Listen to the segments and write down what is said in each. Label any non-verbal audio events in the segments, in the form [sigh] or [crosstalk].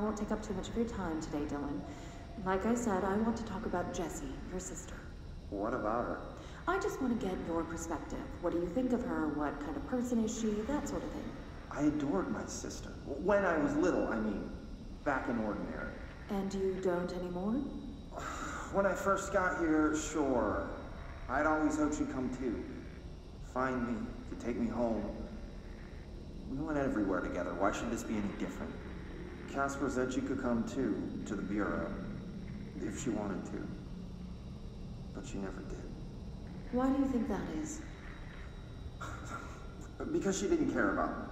I won't take up too much of your time today, Dylan. Like I said, I want to talk about Jesse, your sister. What about her? I just want to get your perspective. What do you think of her? What kind of person is she? That sort of thing. I adored my sister. When I was little, I mean. Back in ordinary. And you don't anymore? [sighs] When I first got here, sure. I'd always hoped she'd come too. Find me, to take me home. We went everywhere together. Why should this be any different? Casper said she could come too, to the Bureau. If she wanted to. But she never did. Why do you think that is? [sighs] Because she didn't care about me.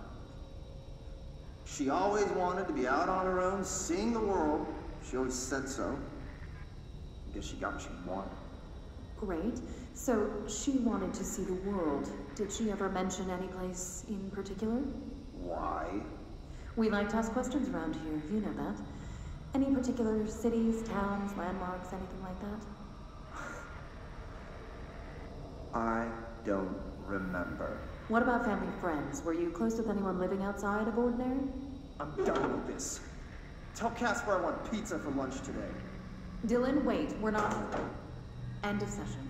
She always wanted to be out on her own, seeing the world. She always said so. I guess she got what she wanted. Great. So she wanted to see the world. Did she ever mention any place in particular? Why? We like to ask questions around here, you know that. Any particular cities, towns, landmarks, anything like that? I don't remember. What about family friends? Were you close with anyone living outside of Ordinary? I'm done with this. Tell Casper I want pizza for lunch today. Dylan, wait. We're not. End of session.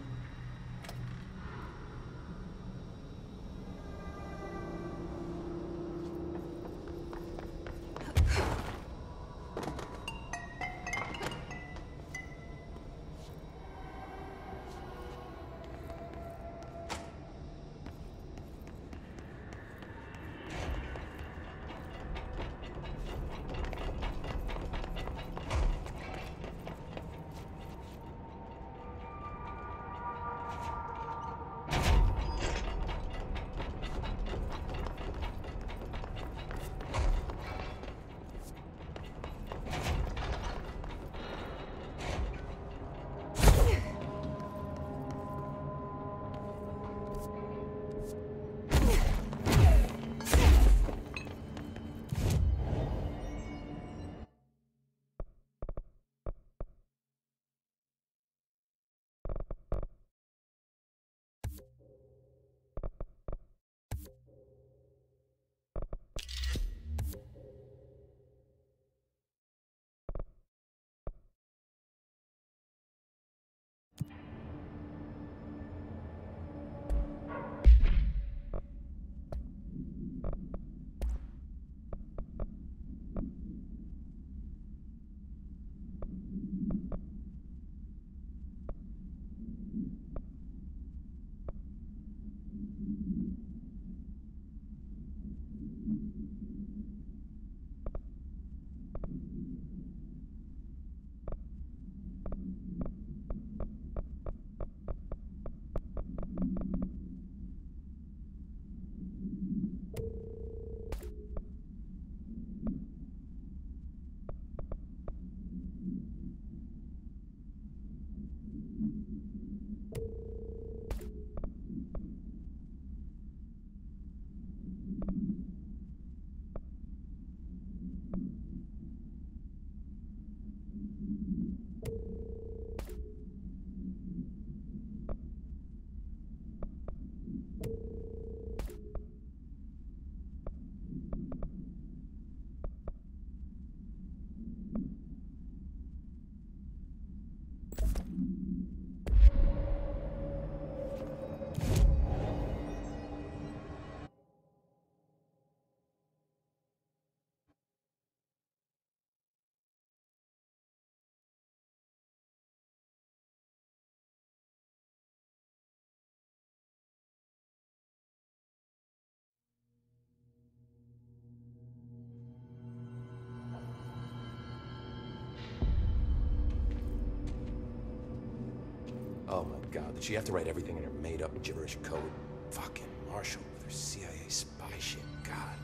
God, did she have to write everything in her made-up gibberish code? Fucking Marshall with her CIA spy shit, god.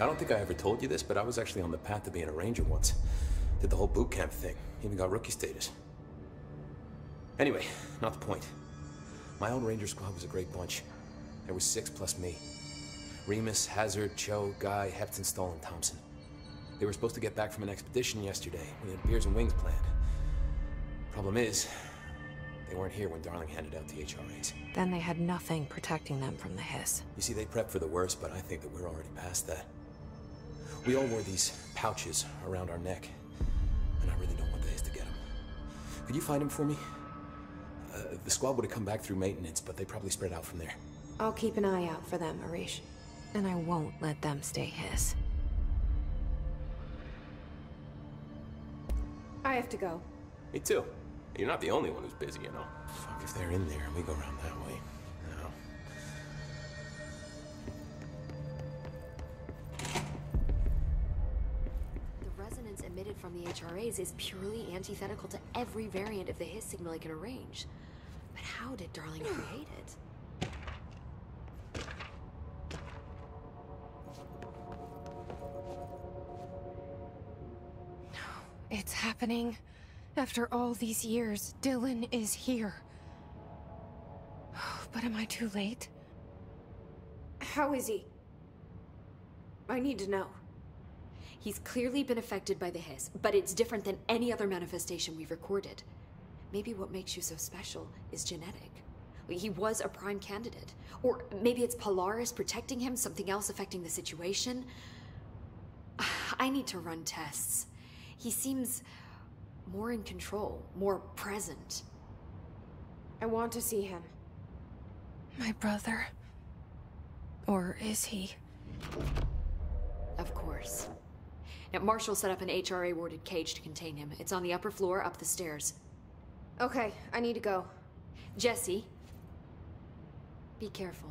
I don't think I ever told you this, but I was actually on the path to being a ranger once. Did the whole boot camp thing, even got rookie status. Anyway, not the point. My old ranger squad was a great bunch. There was six plus me. Remus, Hazard, Cho, Guy, Hepton, Stoll, and Thompson. They were supposed to get back from an expedition yesterday. We had beers and wings planned. Problem is, they weren't here when Darling handed out the HRAs. Then they had nothing protecting them from the hiss. You see, they prepped for the worst, but I think that we're already past that. We all wore these pouches around our neck, and I really don't want the Hiss to get him. Could you find him for me? Uh, the squad would have come back through maintenance, but they probably spread out from there. I'll keep an eye out for them, Arish. And I won't let them stay Hiss. I have to go. Me too. You're not the only one who's busy, you know. Fuck if they're in there and we go around that way. No. The resonance emitted from the HRAs is purely antithetical to every variant of the Hiss signal I can arrange. But how did Darling hmm. create it? No, It's happening. After all these years, Dylan is here. [sighs] But am I too late? How is he? I need to know. He's clearly been affected by the hiss, but it's different than any other manifestation we've recorded. Maybe what makes you so special is genetic. He was a prime candidate. Or maybe it's Polaris protecting him, something else affecting the situation. [sighs] I need to run tests. He seems more in control, more present. I want to see him. My brother. Or is he? Of course. Now, Marshall set up an HRA warded cage to contain him. It's on the upper floor, up the stairs. Okay, I need to go. Jesse, be careful.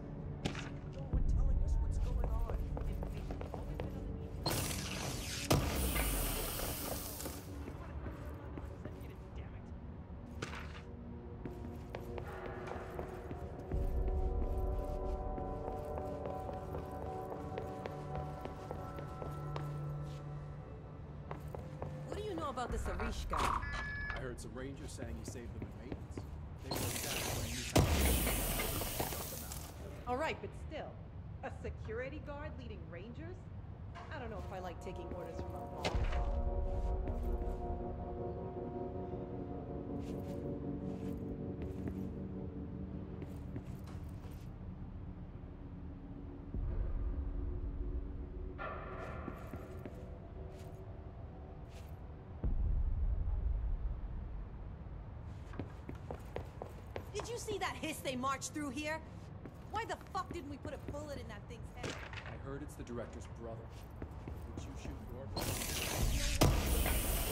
Rangers saying he saved them in maintenance. All right, but still, a security guard leading rangers? I don't know if I like taking orders from a boss. Did you see that hiss they marched through here? Why the fuck didn't we put a bullet in that thing's head? I heard it's the director's brother. Would you shoot your brother?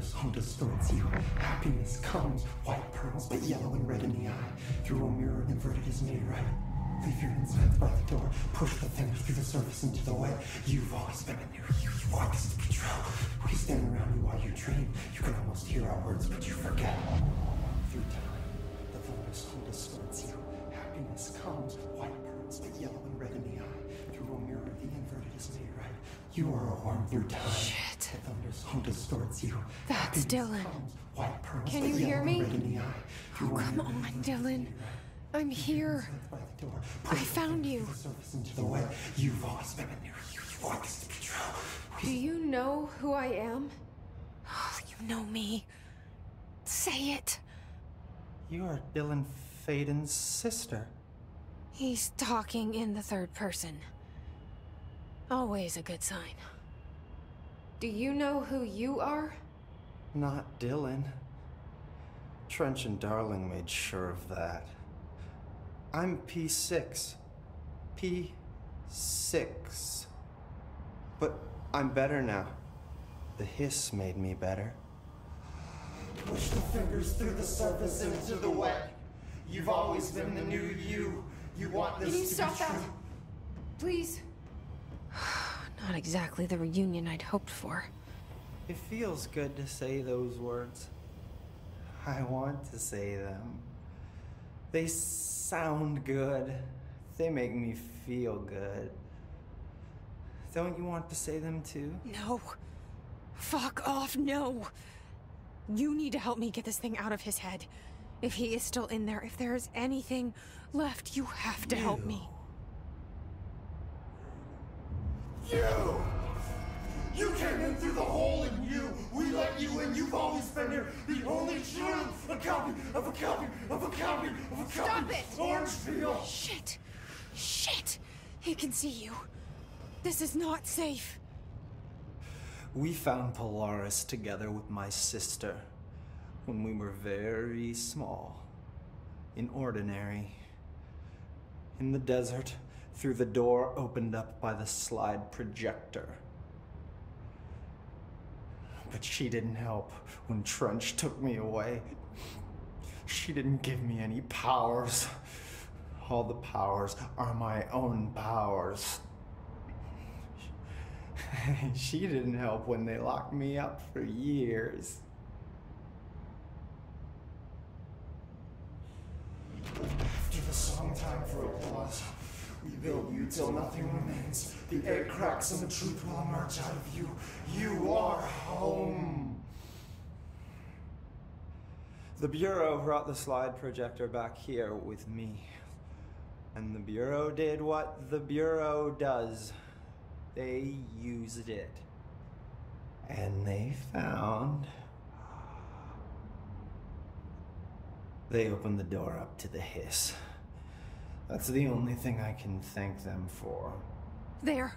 Thunder's distorts you. Happiness comes, white pearls, but yellow and red in the eye. Through a mirror inverted is made right. Leave your insides by the door. Push the fingers through the surface into the way. You've always been in there. You, want this to be true. We stand around you while you dream. You can almost hear our words, but you forget. Through time, the home distorts you. Happiness comes, white pearls, but yellow and red in the eye. Through a mirror, the inverted is made right. You are a worm through time. Shit. The thunder's home distorts you. That's Dylan. comes, white pearls, Can you hear me? red in the eye. Oh, Through a Come on, the inverted is Dylan. I'm here. By the door. I found you. The surface into the way. You've always been in there. You, you want this to be true. Do you know who I am? Oh, you know me. Say it. You are Dylan Faden's sister. He's talking in the third person. Always a good sign. Do you know who you are? Not Dylan. Trench and Darling made sure of that. I'm P6. P6. But I'm better now. The hiss made me better. Push the fingers through the surface into the wet. You've always been the new you. You want this Can you to stop be that? Please. Not exactly the reunion I'd hoped for. It feels good to say those words. I want to say them. They sound good. They make me feel good. Don't you want to say them too? No. Fuck off, no. You need to help me get this thing out of his head. If he is still in there, if there is anything left, you have to help me. You! You came in through the hole in you. We let you in. You've always been here. The only true. A copy of a copy of a copy of a copy. Stop it! Orange peel. Shit! Shit! He can see you. This is not safe. We found Polaris together with my sister when we were very small, in ordinary, in the desert, through the door opened up by the slide projector. But she didn't help when Trench took me away. She didn't give me any powers. All the powers are my own powers. [laughs] she didn't help when they locked me up for years. After the song time for applause, we build you till nothing remains. The egg cracks and the truth will emerge out of you. You are home. The Bureau brought the slide projector back here with me. And the Bureau did what the Bureau does they used it. And they found. They opened the door up to the hiss. That's the only thing I can thank them for. There.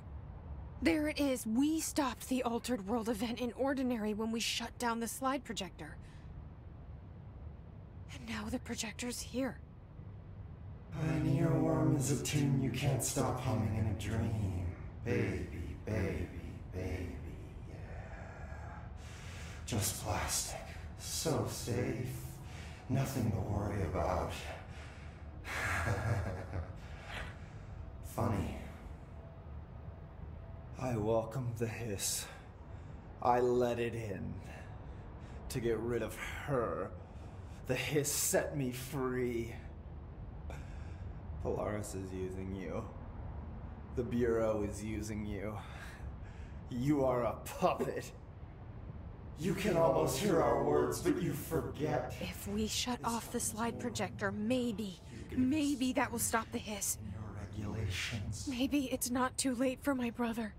There it is. We stopped the Altered World event in Ordinary when we shut down the slide projector. And now the projector's here. An earworm is a tune you can't stop humming in a dream. Baby, baby, baby, yeah. Just plastic. So safe. Nothing to worry about. [laughs] Funny. I welcomed the hiss. I let it in. To get rid of her. The hiss set me free. Polaris is using you. The Bureau is using you. You are a puppet. You can almost hear our words, but you forget. If we shut off the slide projector, maybe, maybe that will stop the hiss. Regulations. Maybe it's not too late for my brother.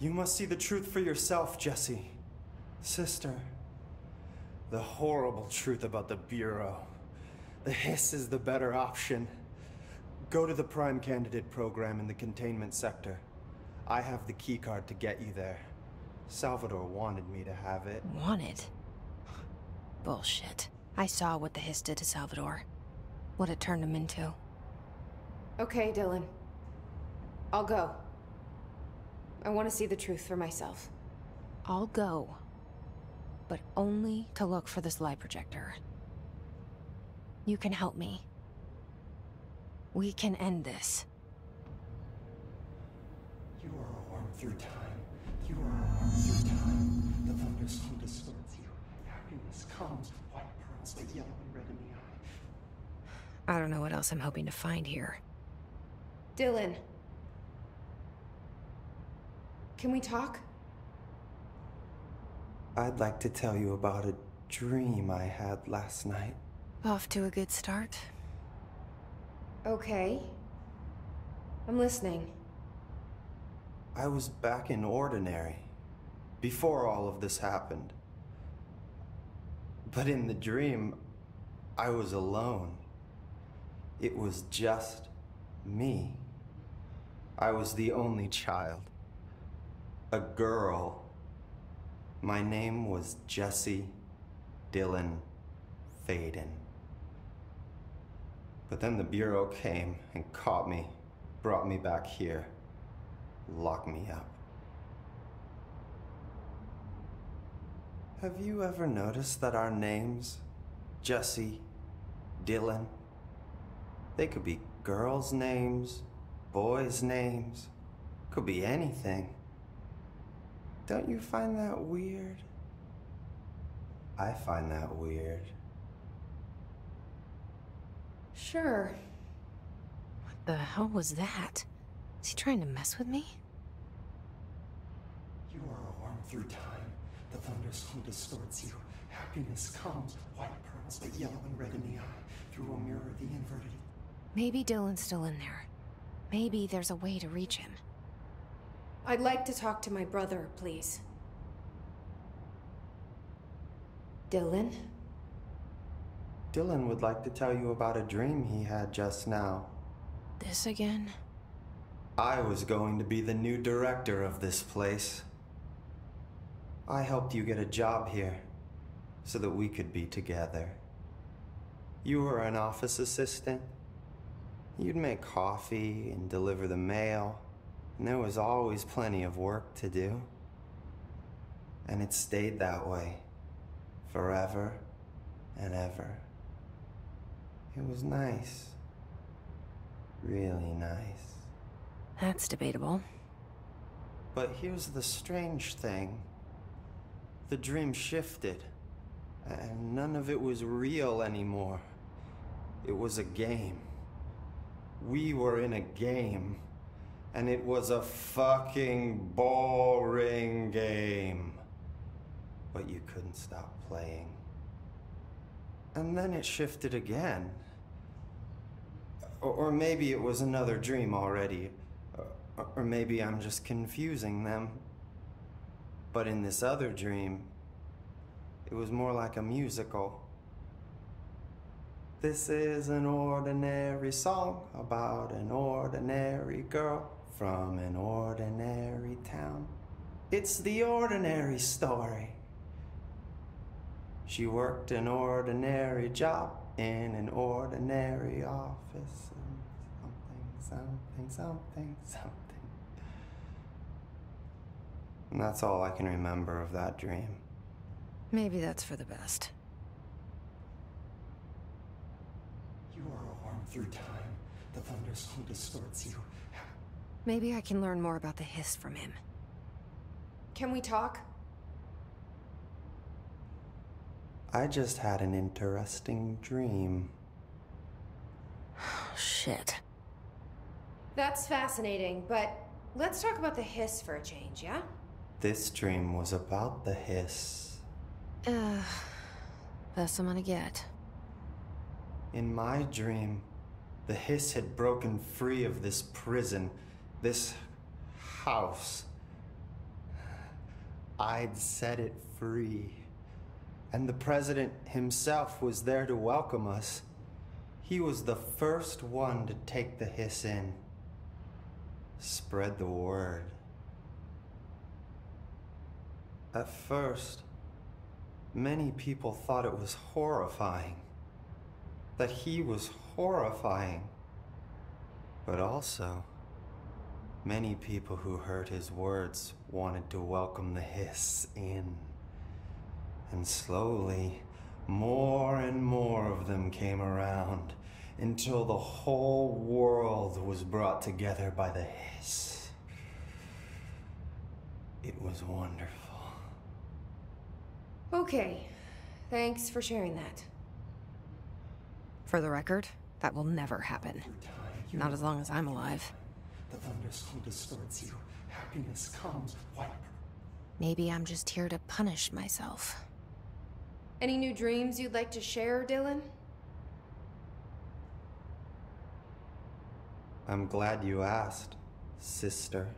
You must see the truth for yourself, Jesse. Sister. The horrible truth about the Bureau. The hiss is the better option. Go to the Prime Candidate program in the containment sector. I have the keycard to get you there. Salvador wanted me to have it. Wanted? Bullshit. I saw what the hiss did to Salvador. What it turned him into. Okay, Dylan. I'll go. I want to see the truth for myself. I'll go. But only to look for this slide projector. You can help me. We can end this. You are a worm through time. You are a worm through time. The thunderstorm distorts you. Happiness comes. White pearls, but yellow and red in the eye. I don't know what else I'm hoping to find here. Dylan. Can we talk? I'd like to tell you about a dream I had last night. Off to a good start. Okay. I'm listening. I was back in Ordinary before all of this happened. But in the dream, I was alone. It was just me. I was the only child. A girl. My name was Jesse Dylan Faden. But then the Bureau came and caught me, brought me back here, locked me up. Have you ever noticed that our names, Jesse, Dylan, they could be girls' names, boys' names, could be anything. Don't you find that weird? I find that weird. Sure. What the hell was that? Is he trying to mess with me? You are a worm through time. The thunderstorm distorts you. Happiness comes, white pearls, but yellow and red in the eye. Through a mirror, the inverted. Maybe Dylan's still in there. Maybe there's a way to reach him. I'd like to talk to my brother, please. Dylan? Dylan would like to tell you about a dream he had just now. This again? I was going to be the new director of this place. I helped you get a job here so that we could be together. You were an office assistant. You'd make coffee and deliver the mail, and there was always plenty of work to do. And it stayed that way forever and ever. It was nice. Really nice. That's debatable. But here's the strange thing the dream shifted, and none of it was real anymore. It was a game. We were in a game, and it was a fucking boring game. But you couldn't stop playing. And then it shifted again. Or, maybe it was another dream already. Or maybe I'm just confusing them. But in this other dream, it was more like a musical. This is an ordinary song about an ordinary girl from an ordinary town. It's the ordinary story. She worked an ordinary job in an ordinary office. And something, something, something, something. And that's all I can remember of that dream. Maybe that's for the best. You are a worm through time. The thunderstorm distorts you. Maybe I can learn more about the hiss from him. Can we talk? I just had an interesting dream. [sighs] Shit. That's fascinating, but let's talk about the hiss for a change, yeah? This dream was about the hiss. Uh, best I'm gonna get. In my dream, the hiss had broken free of this prison, this house. I'd set it free. And the president himself was there to welcome us. He was the first one to take the hiss in. Spread the word. At first, many people thought it was horrifying. That he was horrifying. But also, many people who heard his words wanted to welcome the hiss in. And slowly, more and more of them came around until the whole world was brought together by the hiss. It was wonderful. Okay. Thanks for sharing that. For the record, that will never happen. Not as long as I'm alive. The thunderstorm distorts you. Happiness comes, white Maybe I'm just here to punish myself. Any new dreams you'd like to share, Dylan? I'm glad you asked, sister.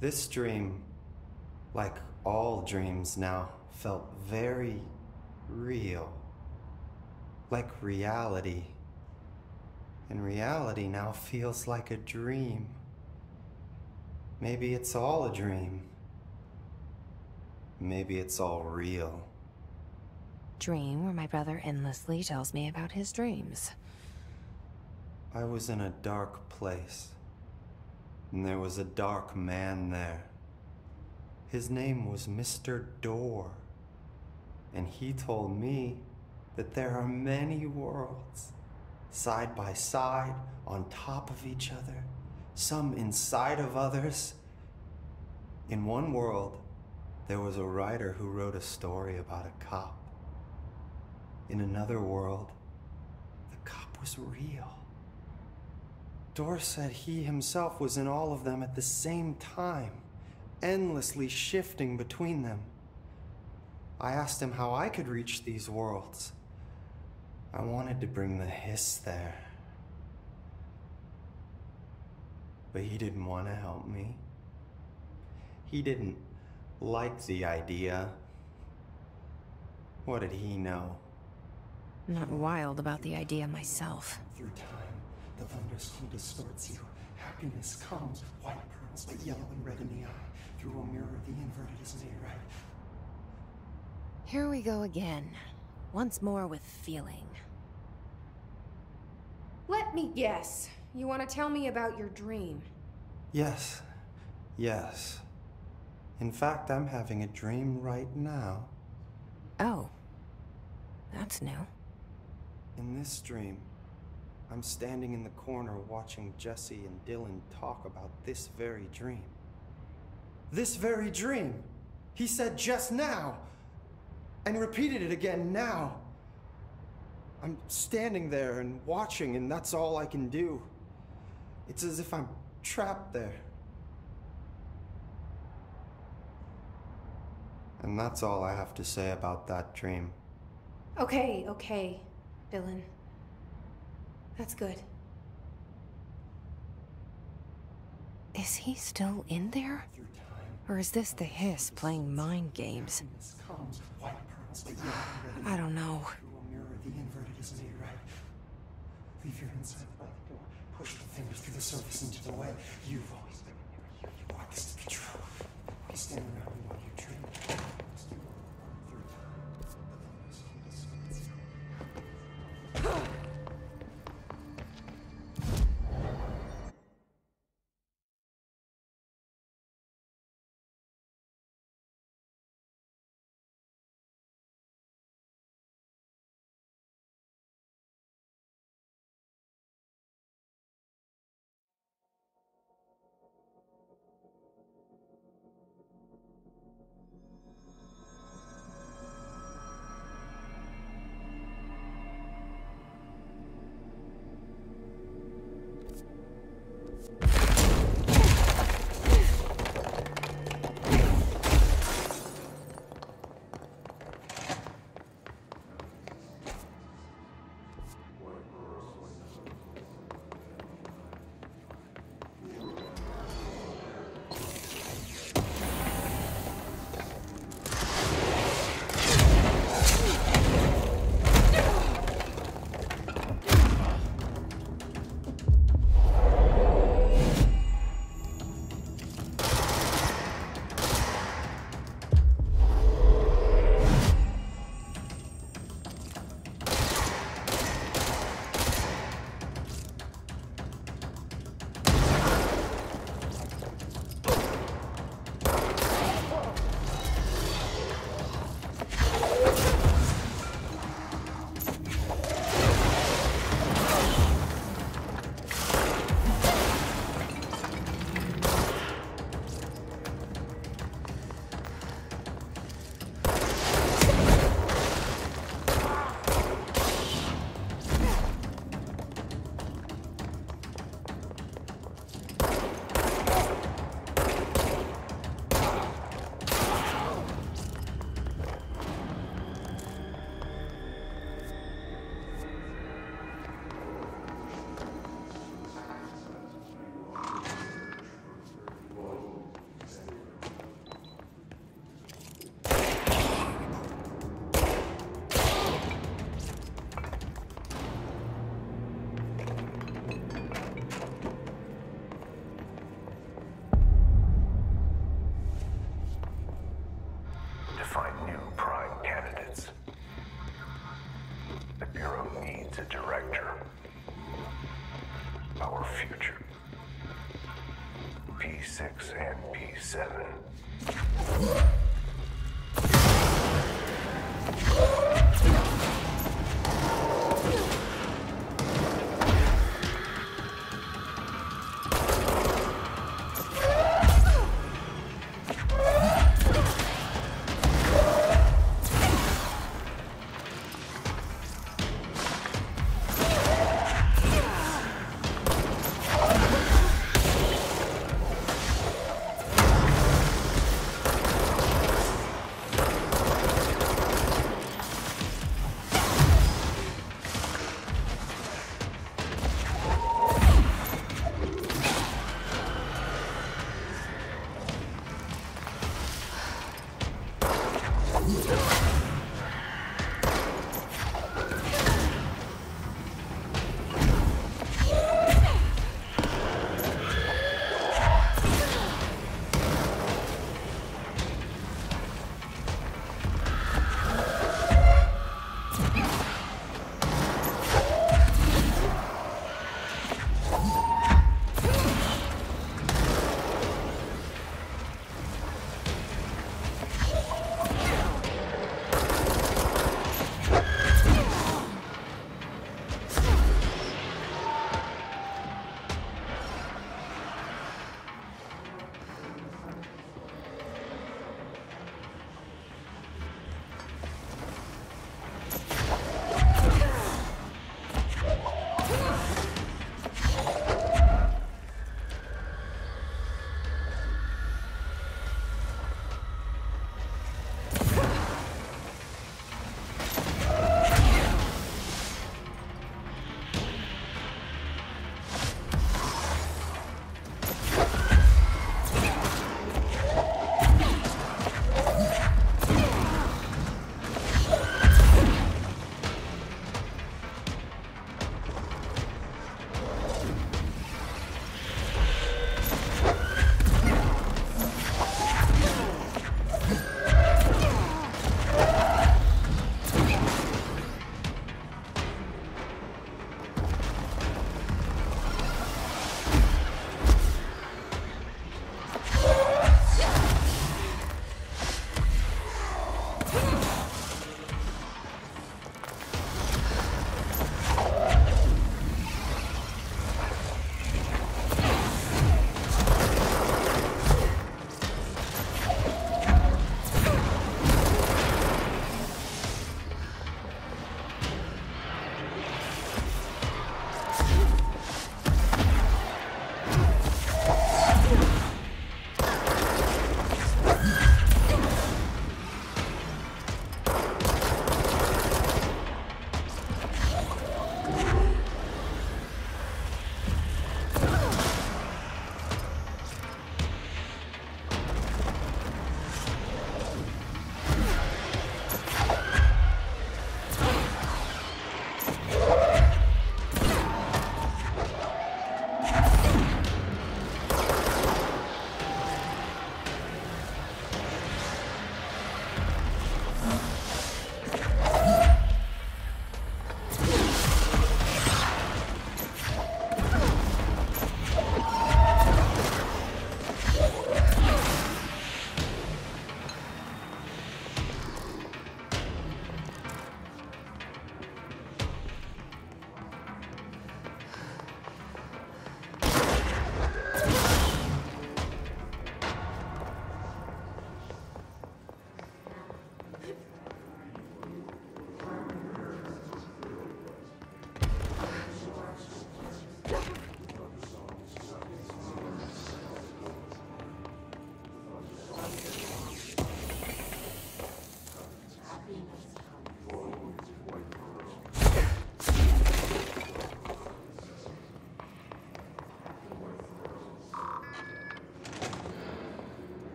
This dream, like all dreams now, felt very real. Like reality. And reality now feels like a dream. Maybe it's all a dream. Maybe it's all real. dream where my brother endlessly tells me about his dreams. I was in a dark place. And there was a dark man there. His name was Mr. Door. And he told me that there are many worlds, side by side, on top of each other, some inside of others. In one world, there was a writer who wrote a story about a cop. In another world, the cop was real. Door said he himself was in all of them at the same time, endlessly shifting between them. I asked him how I could reach these worlds. I wanted to bring the hiss there. But he didn't want to help me. He didn't like the idea. What did he know? Not wild about the idea myself. Through time, the thunderstorm distorts you. Happiness comes, white pearls, but yellow and red in the eye. Through a mirror, the inverted is made right. Here we go again. Once more with feeling. Let me guess. You want to tell me about your dream? Yes. Yes. In fact, I'm having a dream right now. Oh. That's new. In this dream, I'm standing in the corner watching Jesse and Dylan talk about this very dream. This very dream! He said just now! And repeated it again now! I'm standing there and watching, and that's all I can do. It's as if I'm trapped there. And that's all I have to say about that dream. Okay, okay, Dylan. That's good. Is he still in there? Or is this the hiss playing mind games? I don't know. The inverted is made right. Leave your inside by the door. Push the fingers through the surface into the way. You've always been here. You, you want this to be true. We stand around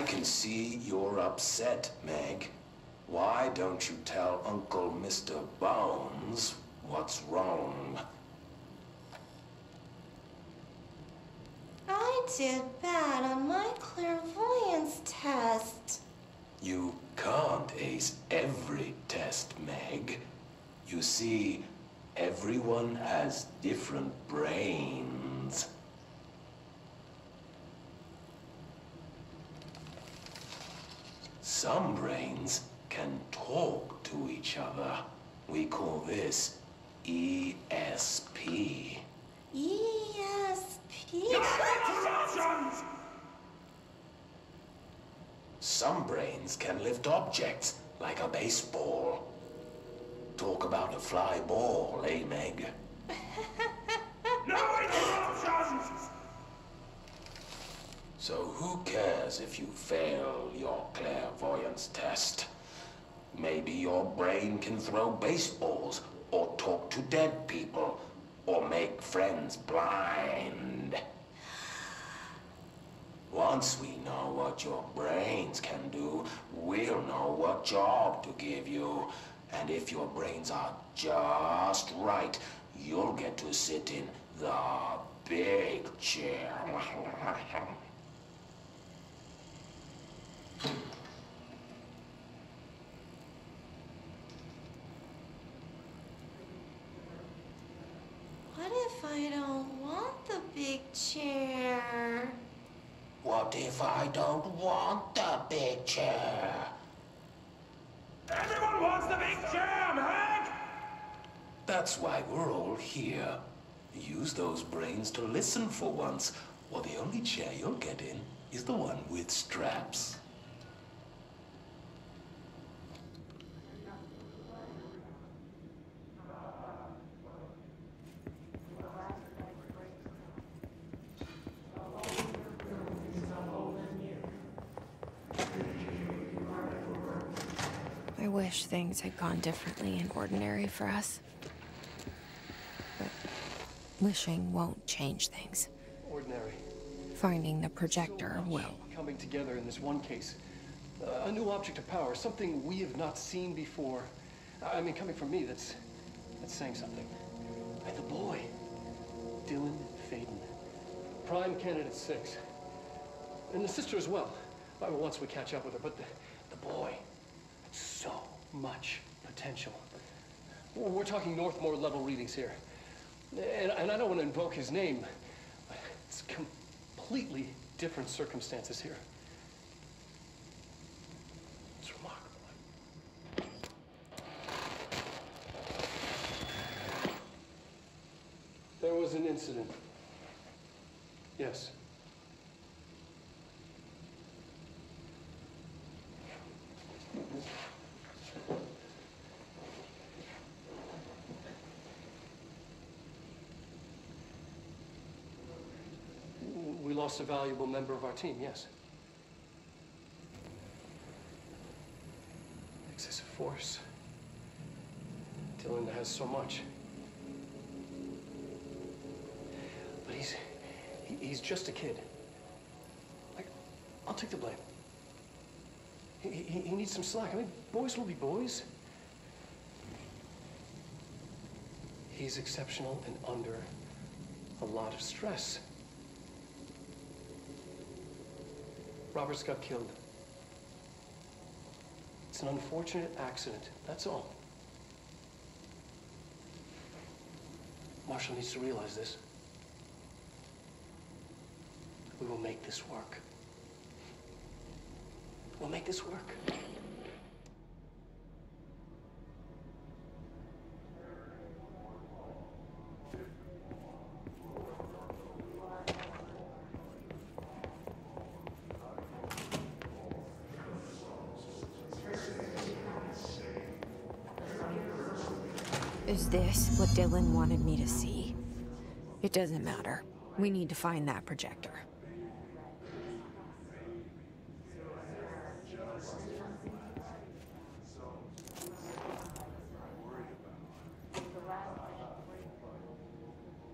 I can see you're upset, Meg. Why don't you tell Uncle Mr. Bones what's wrong? I did bad on my clairvoyance test. You can't ace every test, Meg. You see, everyone has different brains. Some brains can talk to each other. We call this ESP. ESP. Some brains can lift objects, like a baseball. Talk about a fly ball, eh, Meg? no So who cares if you fail your clairvoyance test? Maybe your brain can throw baseballs, or talk to dead people, or make friends blind. Once we know what your brains can do, we'll know what job to give you. And if your brains are just right, you'll get to sit in the big chair. [laughs] What if I don't want the big chair? What if I don't want the big chair? Everyone wants the big chair, Meg! That's why we're all here. Use those brains to listen for once, or the only chair you'll get in is the one with straps. I wish things had gone differently in Ordinary for us. But wishing won't change things. Ordinary. Finding the projector will. Coming together in this one case. Uh, a new object of power, something we have not seen before. I mean, coming from me, that's that's saying something. And the boy, Dylan Faden, prime candidate six, and the sister as well. Well, once we catch up with her, but the, the boy, so much potential. We're talking Northmore level readings here, and, and I don't want to invoke his name. but It's completely different circumstances here. It's remarkable. There was an incident. Yes. A valuable member of our team, yes. Excessive force. Dylan has so much. But he's he, he's just a kid. Like, I'll take the blame. He, he, he needs some slack. I mean, boys will be boys. He's exceptional and under a lot of stress. Roberts got killed. It's an unfortunate accident, that's all. Marshall needs to realize this. We will make this work. We'll make this work. Is this what Dylan wanted me to see? It doesn't matter. We need to find that projector.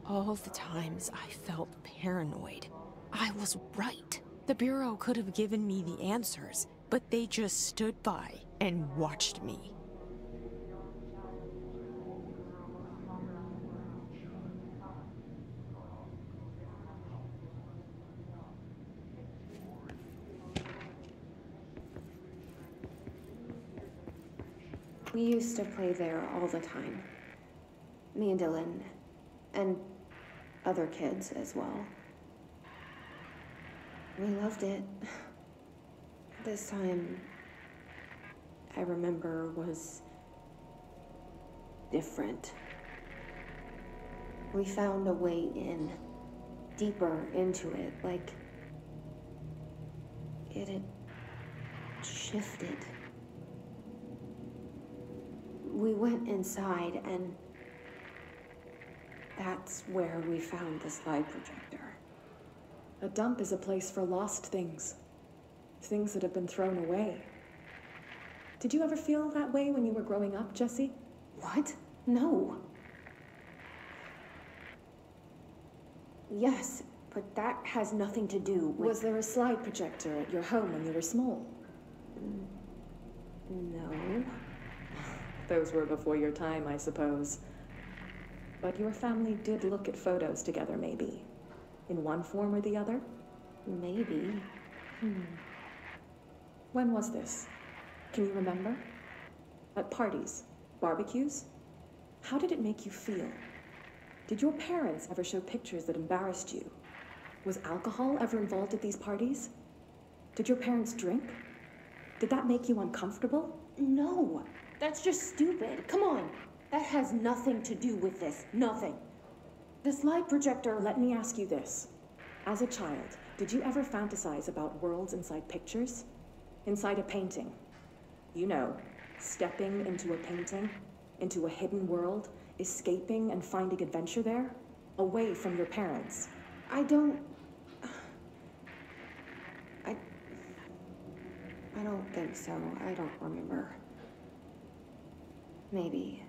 All the times I felt paranoid, I was right. The Bureau could have given me the answers, but they just stood by and watched me. We used to play there all the time. Me and Dylan, and other kids as well. We loved it. This time, I remember, was different. We found a way in, deeper into it, like it had shifted. We went inside, and that's where we found the slide projector. A dump is a place for lost things. Things that have been thrown away. Did you ever feel that way when you were growing up, Jesse? What? No. Yes, but that has nothing to do with. Was there a slide projector at your home when you were small? No. Those were before your time, I suppose. But your family did look at photos together, maybe. In one form or the other? Maybe. Hmm. When was this? Can you remember? At parties? Barbecues? How did it make you feel? Did your parents ever show pictures that embarrassed you? Was alcohol ever involved at these parties? Did your parents drink? Did that make you uncomfortable? No. That's just stupid. Come on. That has nothing to do with this. Nothing. The slide projector, let me ask you this. As a child, did you ever fantasize about worlds inside pictures? Inside a painting? You know, stepping into a painting, into a hidden world, escaping and finding adventure there, away from your parents. I don't. I. I don't think so. I don't remember. Maybe.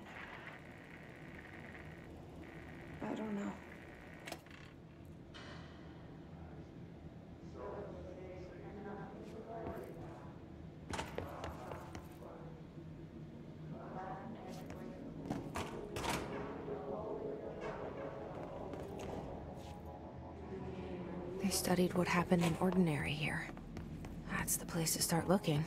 I don't know. They studied what happened in Ordinary here. That's the place to start looking.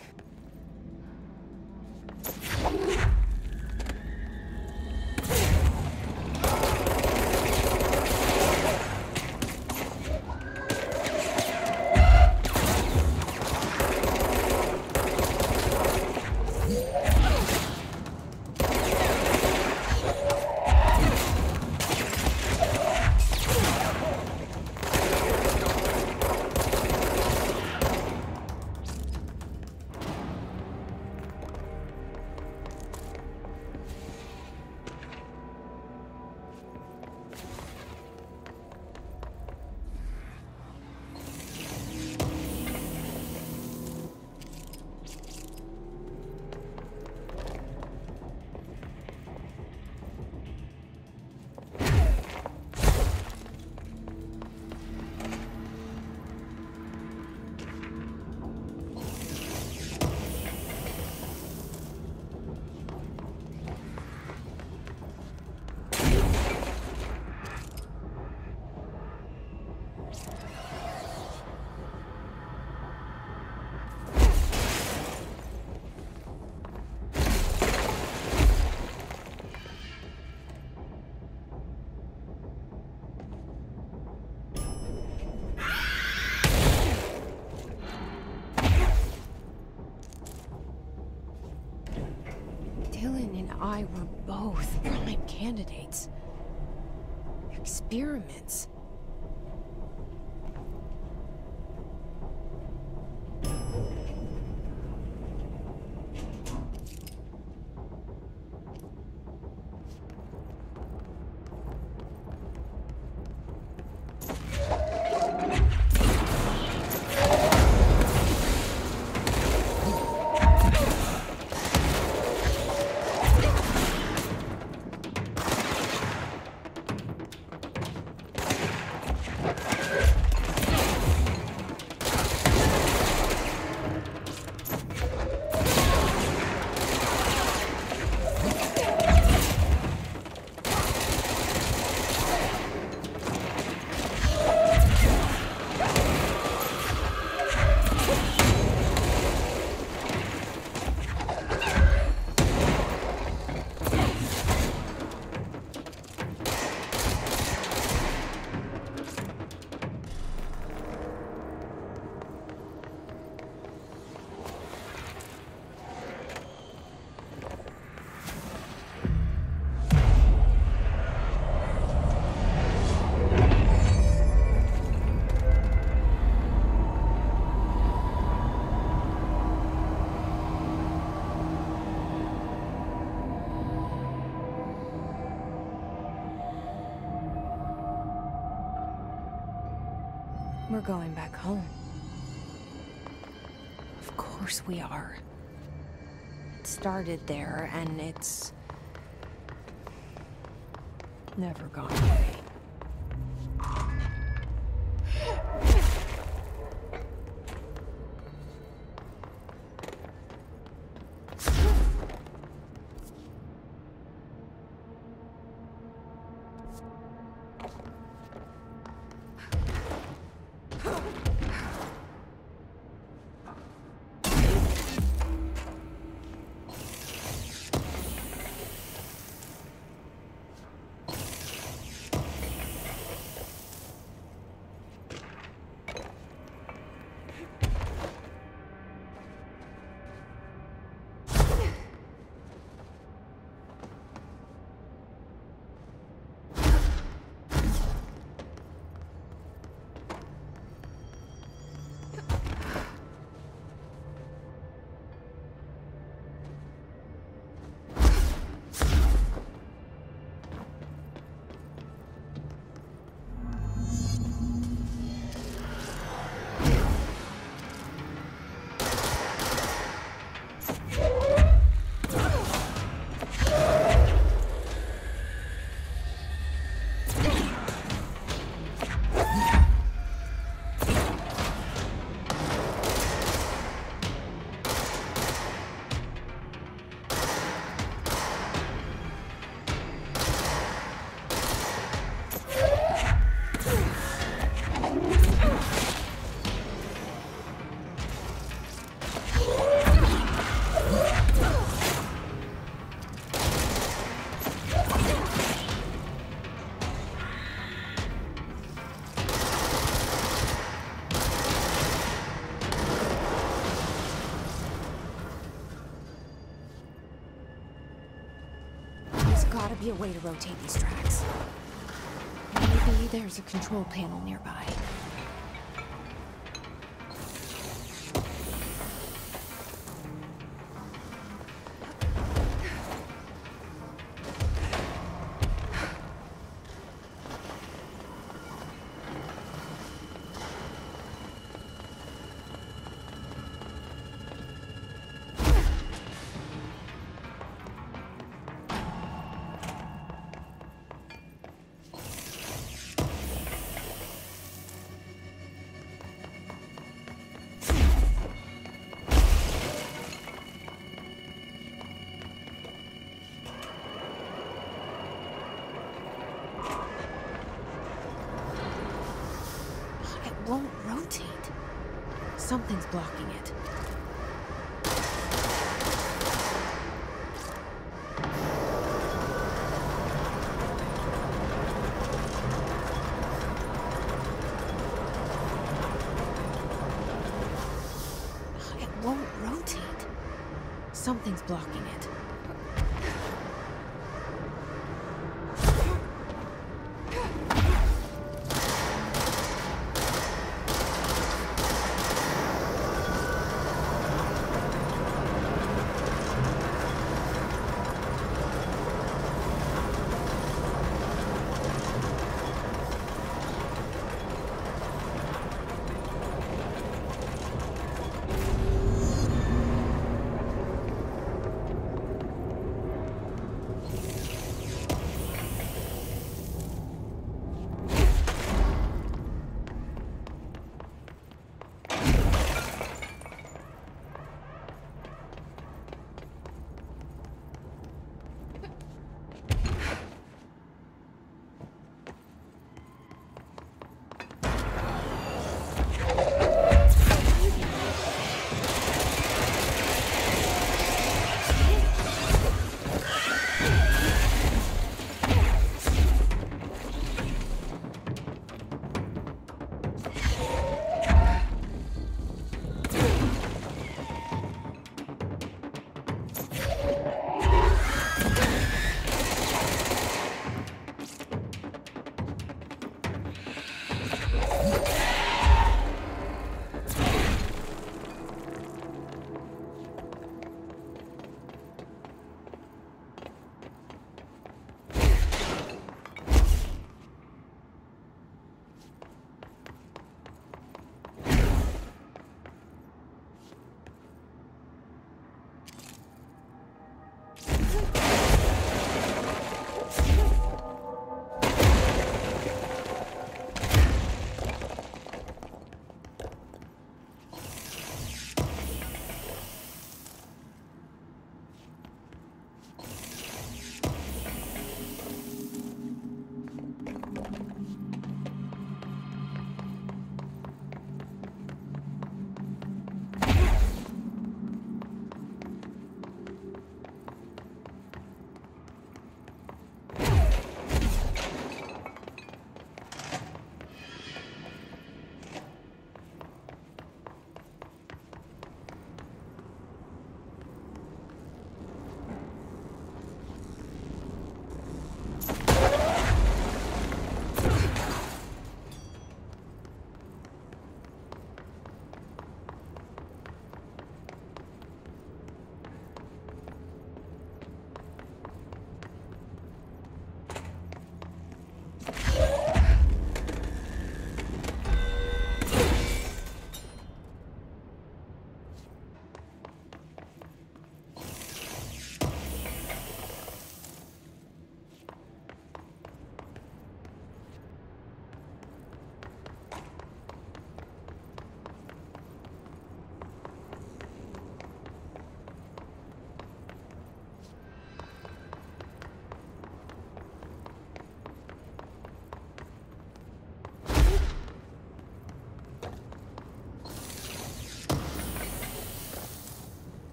Experiments. We're going back home. Of course we are. It started there, and it's... never gone There's gotta be a way to rotate these tracks. Maybe there's a control panel nearby.